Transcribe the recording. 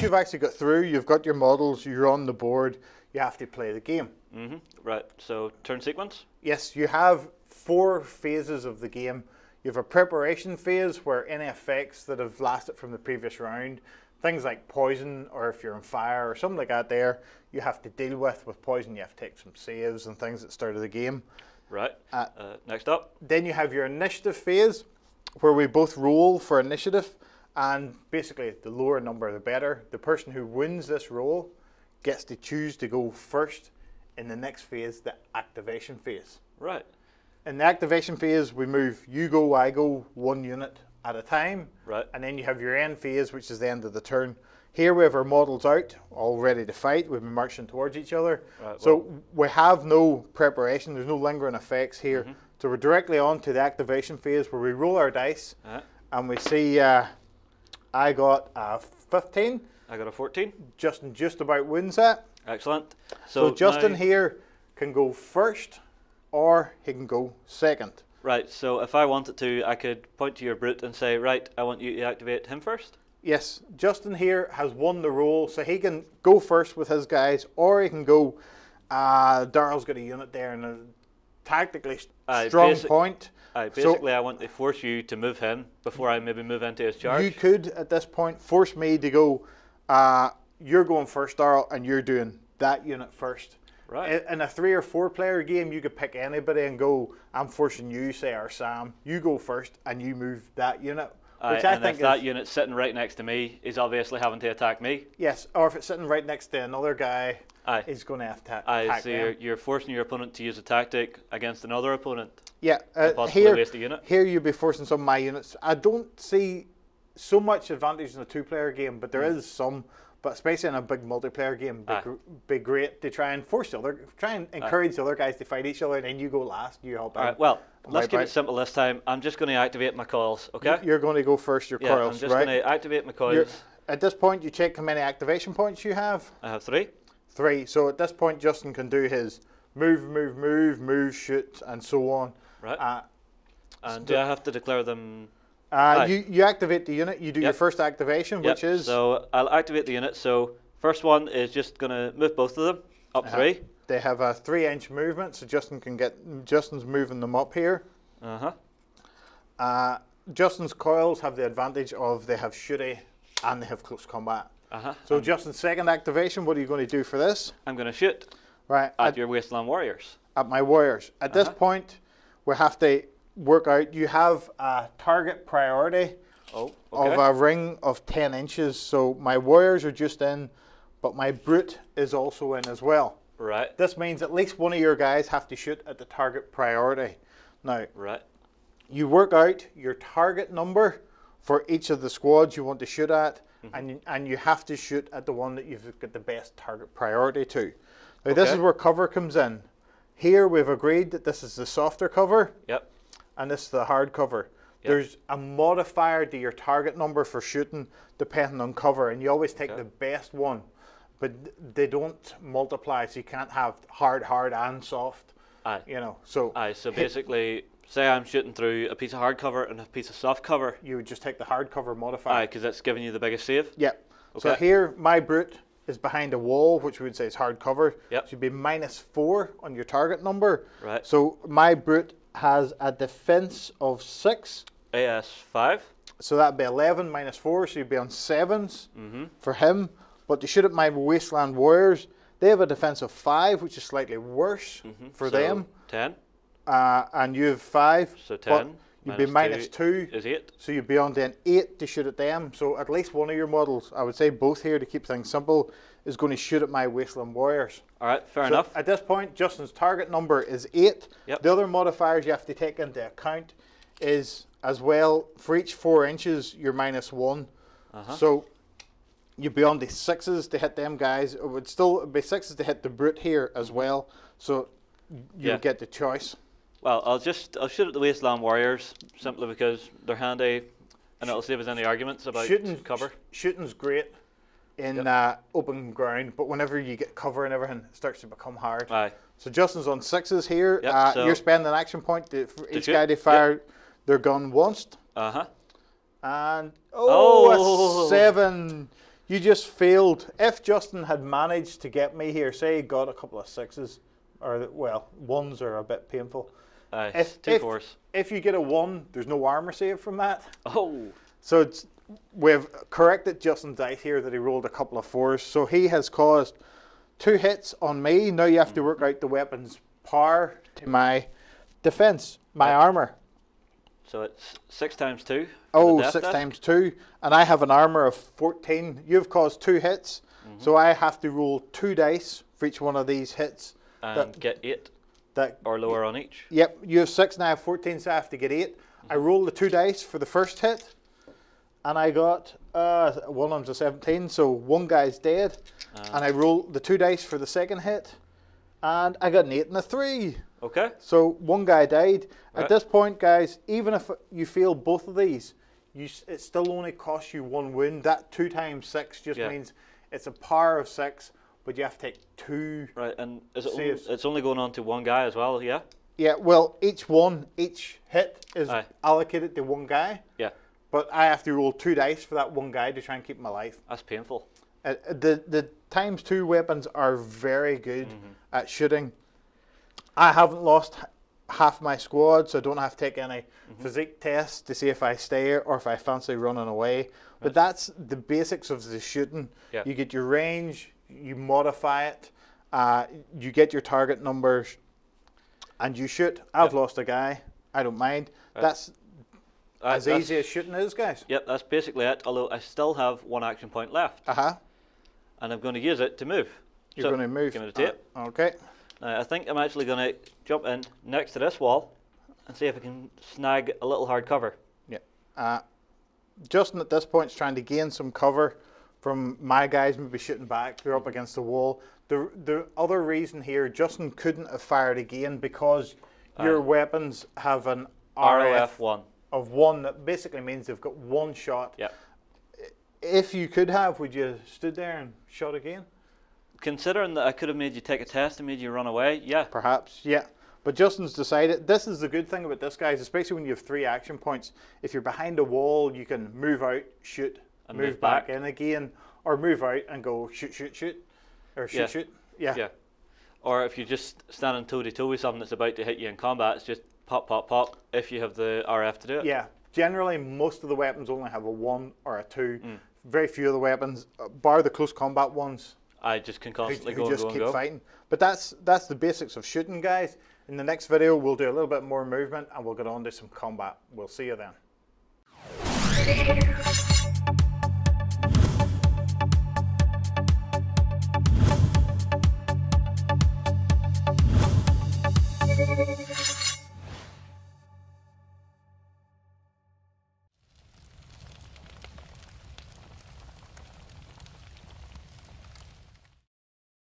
once you've actually got through, you've got your models, you're on the board, you have to play the game. Mm-hmm. Right. So turn sequence. Yes, you have four phases of the game. You have a preparation phase where any effects that have lasted from the previous round, things like poison or if you're on fire or something like that, there you have to deal with. With poison, you have to take some saves and things at the start of the game. Right. Uh, Uh, next up. Then you have your initiative phase, where we both roll for initiative, and basically the lower number the better. The person who wins this roll gets to choose to go first in the next phase, the activation phase. Right. In the activation phase, we move you go, I go, one unit at a time. Right. And then you have your end phase, which is the end of the turn. Here we have our models out, all ready to fight. We've been marching towards each other. Right, so we have no preparation. There's no lingering effects here. Mm-hmm. So we're directly on to the activation phase where we roll our dice Uh, and we see uh, I got a 15. I got a 14. Justin just about wins that. Excellent. So, So, Justin here can go first or he can go second. Right. So if I wanted to, I could point to your brute and say, right, I want you to activate him first. Yes, Justin here has won the roll, so he can go first with his guys, or he can go. Uh, Darrell's got a unit there and a tactically Aye, strong basic- point. Aye, So- basically, I want to force you to move him before I maybe move into his charge. You could, at this point, force me to go. Uh, you're going first, Darrell, and you're doing that unit first. Right. In, in a three or four player game, you could pick anybody and go. I'm forcing you, say, or Sam. You go first, and you move that unit. Aye, Which I and think if that is unit's sitting right next to me, is obviously having to attack me. yes, or if it's sitting right next to another guy, Aye. he's going to have to Aye, attack so them. you're, you're forcing your opponent to use a tactic against another opponent. Yeah, uh, here, unit. here you'd be forcing some of my units. I don't see so much advantage in a two-player game, but there is some. But especially in a big multiplayer game, be. Gr- be great to try and force the other, try and encourage the other guys to fight each other, and then you go last, you help All out. right, well, let's keep it simple this time. I'm just going to activate my coils, okay? You're going to go first. Your yeah, coils, I'm just right? going to activate my You're- coils. at this point, you check how many activation points you have. I have three. Three. So at this point, Justin can do his move, move, move, move, shoot, and so on. Right. Uh, And do I have to declare them? Uh, you, you activate the unit. You do your first activation, Yep, which is So I'll activate the unit. So first one is just going to move both of them up Uh-huh. three. They have a three-inch movement, so Justin can get. Justin's moving them up here. Uh huh. Uh, Justin's coils have the advantage of they have shooty and they have close combat. Uh huh. So Justin's second activation. What are you going to do for this? I'm going to shoot Right at at, your wasteland warriors. at my warriors. At this Uh-huh. point, we have to work out. You have a target priority Oh, okay. of a ring of ten inches. So my warriors are just in, but my brute is also in as well. right. This means at least one of your guys have to shoot at the target priority. Now, Right. you work out your target number for each of the squads you want to shoot at, Mm-hmm. and you, and you have to shoot at the one that you've got the best target priority to. Now, this is where cover comes in. Here we've agreed that this is the softer cover, Yep. And this is the hard cover. There's a modifier to your target number for shooting depending on cover, and you always take Okay. the best one, but they don't multiply, so you can't have hard, hard, and soft. Aye. You know, so Aye. So basically, say I'm shooting through a piece of hard cover and a piece of soft cover. you would just take the hard cover modifier. Aye, because that's giving you the biggest save. Yeah. So here, my brute is behind a wall, which we would say is hard cover. Yep. Should be minus four on your target number. Right. So my brute has a defense of six. AS five. So that'd be 11 minus four, so you'd be on 7s Mm-hmm. for him. But to shoot at my Wasteland Warriors, they have a defense of five, which is slightly worse for Mm-hmm. so them. Ten. Uh, and you have five. So but 10 You'd be minus minus two. Is eight. So you'd be on then eight to shoot at them. So at least one of your models, I would say both here to keep things simple, is going to shoot at my Wasteland Warriors. All right. Fair So enough. At this point, Justin's target number is eight. Yep. The other modifiers you have to take into account is as well for each four inches you're minus one. Uh-huh. So you'd be on the sixes to hit them guys. It would still be sixes to hit the brute here as well. So you Yeah. get the choice. Well, I'll just I'll shoot at the wasteland warriors simply because they're handy, and it'll save us any arguments about Shooting cover. sh- shooting's great in Yep. uh, open ground, but whenever you get cover and everything, it starts to become hard. Aye. So Justin's on sixes here. Yep, uh, so- you're spending an action point to, for each shoot, guy to yep. fire their gun once. Uh huh. And oh, Oh. a seven. You just failed. If Justin had managed to get me here, say he got a couple of sixes, or well, ones are a bit painful. Aye, If, two if, fours. if you get a one, there's no armor save from that. Oh, So it's we've corrected Justin's dice here that he rolled a couple of fours. So he has caused two hits on me. Now you have to work out the weapon's power to my defense, my armor. so it's six times two. Oh, six the death six dice. times two, and I have an armor of fourteen. You've caused two hits, Mm-hmm. so I have to roll two dice for each one of these hits. and that- get eight That or lower on each. Yep, you have six and I have 14, so I have to get 8 I rolled the two dice for the first hit, and I got uh, one of them's a 17, so one guy's dead. and I rolled the two dice for the second hit, and I got an 8 and a 3. Okay. So one guy died. At this point, guys, even if you fail both of these, you it still only costs you one wound. That two times six just Yeah. means it's a power of six, but you have to take two. Right, and is it only, it's only going on to one guy as well? Yeah. Yeah, well, each one, each hit is Aye. allocated to one guy. Yeah. But I have to roll two dice for that one guy to try and keep my life. That's painful. Uh, the the times two weapons are very good at shooting. I haven't lost half my squad, so I don't have to take any physique tests to see if I stay or if I fancy running away. But that's the basics of the shooting. Yeah. You get your range, you modify it, uh, you get your target numbers, and you shoot. I've lost a guy. I don't mind. That's Uh, as easy as shooting is, guys. Yep, that's basically it. Although I still have one action point left, Uh huh. and I'm going to use it to move. You're So, going to move. Give me the tape. Uh, okay. Now, I think I'm actually going to jump in next to this wall and see if I can snag a little hard cover. Yeah. Uh, Justin at this point is trying to gain some cover from my guys maybe shooting back. They're up against the wall. The the other reason here, Justin couldn't have fired again because your weapons have an RF, one. of one that basically means they've got one shot. Yep. If you could have, would you have stood there and shot again? Considering that I could have made you take a test and made you run away, yeah. Perhaps, yeah. But Justin's decided this is the good thing about this, guys, especially when you have three action points. If you're behind a wall, you can move out, shoot, And move, move back. back. in again, or move out and go shoot, shoot, shoot, or shoot, Yeah. shoot. Yeah. Yeah. Or if you're just standing toe to toe with something that's about to hit you in combat, it's just pop, pop, pop if you have the RF to do it. Yeah. Generally, most of the weapons only have a one or a two. Mm. Very few of the weapons, uh, bar the close combat ones, I just can who, constantly who go and just go and keep go. fighting. But that's that's the basics of shooting, guys. In the next video, we'll do a little bit more movement and we'll get on to some combat. We'll see you then.